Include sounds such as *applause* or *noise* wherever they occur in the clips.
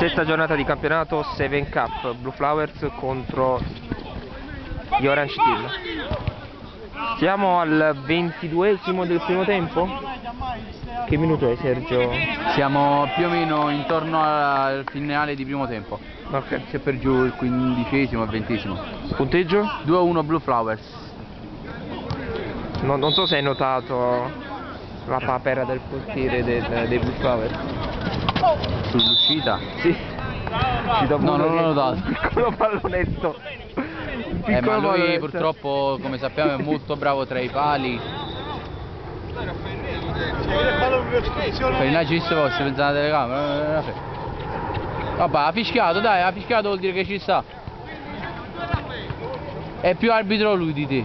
Sesta giornata di campionato 7 Cup Blue Flowers contro gli Orange Team. Siamo al 22esimo del primo tempo? Che minuto è Sergio? Siamo più o meno intorno al finale di primo tempo. Ok. C'è per giù il quindicesimo e ventesimo. Punteggio? 2-1 Blue Flowers. Non, non so se hai notato la papera del portiere del- dei Blue Flowers. Sull'uscita. Sì. Ci do No, non l'ho notato. Un piccolo pallonetto. *laughs* Un Eh, ma piccolo lui pallonetto. purtroppo, come sappiamo, è molto bravo tra i pali. Per il Naci se fosse pensare alla telecamera. eh, eh, Vabbè, ha fischiato, dai, ha fischiato vuol dire che ci sta. È più arbitro lui di te.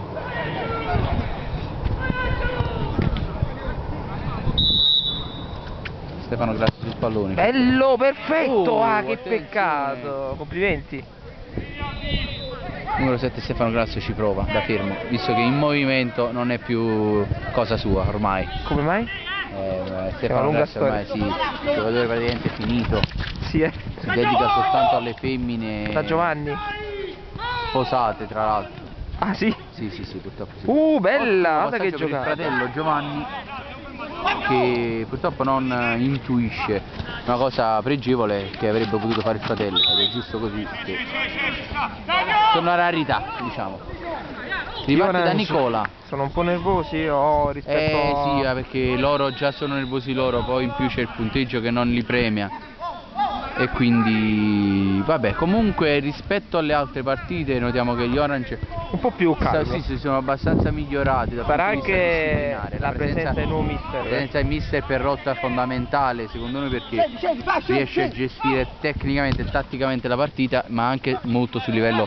Stefano grazie sul pallone. Bello, perfetto! Oh, ah, che attenzione. peccato! Complimenti. Numero 7 Stefano Grasso ci prova da fermo, visto che in movimento non è più cosa sua ormai. Come mai? Eh, una Stefano lunga Grasso ormai sì, giocatore praticamente finito, Sì, eh. si dedica soltanto alle femmine Da Giovanni. sposate tra l'altro. Ah, sì? Sì, sì, sì, purtroppo sì. Uh, bella! Guarda che per il fratello Giovanni che purtroppo non eh, intuisce una cosa pregevole che avrebbe potuto fare il fratello ed è giusto così che sono una rarità diciamo. Riparte da Nicola. Sono un po' nervosi o rispetto eh sì perché loro già sono nervosi loro poi in più c'è il punteggio che non li premia e quindi vabbè comunque rispetto alle altre partite notiamo che gli Orange un po' più calmi. sì, sì, sono abbastanza migliorati Sarà anche la presenza del nuovo mister. La presenza del mister Perrotta è fondamentale secondo noi perché riesce a gestire tecnicamente e tatticamente la partita ma anche molto sul livello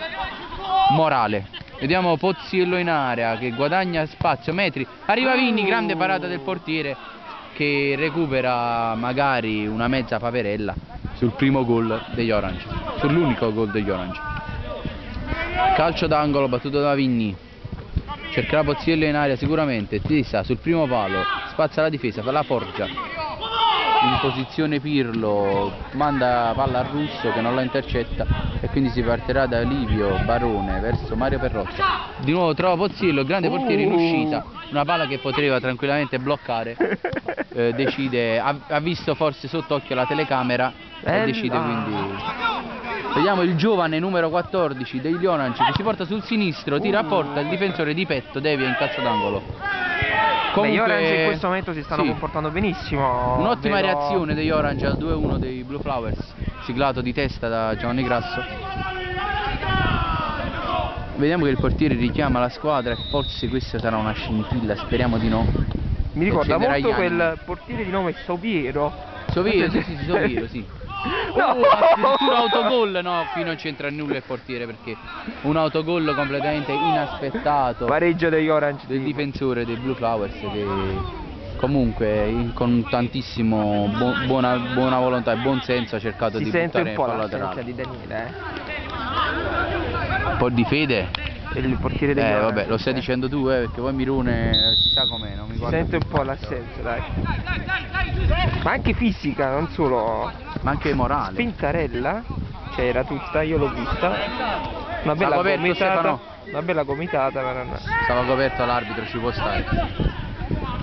morale. Vediamo Pozziello in area che guadagna spazio, metri, arriva Vini, grande parata del portiere che recupera magari una mezza paperella sul primo gol degli Orange, sull'unico gol degli Orange. Calcio d'angolo battuto da Vigni. Cercherà Pozziello in aria sicuramente. Testa sul primo palo. Spazza la difesa, fa la forgia. In posizione Pirlo manda palla al russo che non la intercetta e quindi si partirà da Livio Barone verso Mario Perrotta. Di nuovo trova Pozziello, grande portiere in Uh. uscita, una palla che poteva tranquillamente bloccare. Eh, decide, ha, ha visto forse sott'occhio la telecamera e Bella. decide quindi Vediamo il giovane numero 14 degli Orange che si porta sul sinistro, tira a porta, il difensore di petto devia in calcio d'angolo. Beh, gli Orange in questo momento si stanno sì, comportando benissimo. Un'ottima Vedo- reazione degli Orange al 2-1 dei Blue Flowers, siglato di testa da Giovanni Grasso. Vediamo che il portiere richiama la squadra e forse questa sarà una scintilla, speriamo di no. Mi ricorda molto quel portiere di nome Soviero. Soviero, sì, sì, *laughs* Soviero, sì. No! Oh, addirittura autogol, no, qui non c'entra nulla il portiere perché un autogol completamente inaspettato Pareggio degli Orange. del difensore dei Blue Flowers che comunque con tantissimo bu- buona, buona volontà e buon senso ha cercato Si di buttare un po' l'assenza laterale. di Daniele, Un po' di fede. eh. Il portiere degli Eh Orange. vabbè, lo stai eh. dicendo tu eh, perché poi Mirone eh, si sa com'è, non mi guarda sente un po' l'assenza, dai. Ma anche fisica, non solo. Ma anche morale. Spintarella c'era tutta, io l'ho vista. Una bella coperto, gomitata. Stefano? Una bella gomitata, ma non... Stava coperto l'arbitro, ci può stare.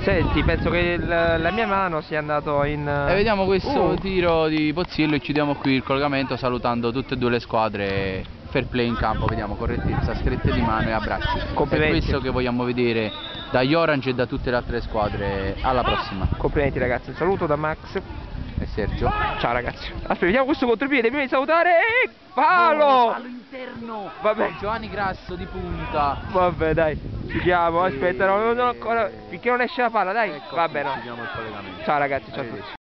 Senti, penso che il- la mia mano sia andato in... E vediamo questo Uh, tiro di Pozziello e chiudiamo qui il collegamento salutando tutte e due le squadre. Fair play in campo, vediamo correttezza, strette di mano e abbracci. È questo che vogliamo vedere dagli Orange e da tutte le altre squadre. Alla prossima. Complimenti ragazzi, un saluto da Max. E Sergio. Ciao ragazzi. Aspetta, vediamo questo contropiede prima di salutare. Eh, Palo! Palo interno! Vabbè. Giovanni Grasso di punta. Vabbè, dai. Chiudiamo, aspetta, no, non ancora. Finché non esce la palla, dai. Ecco, Vabbè, no. Ciao ragazzi, ciao a tutti.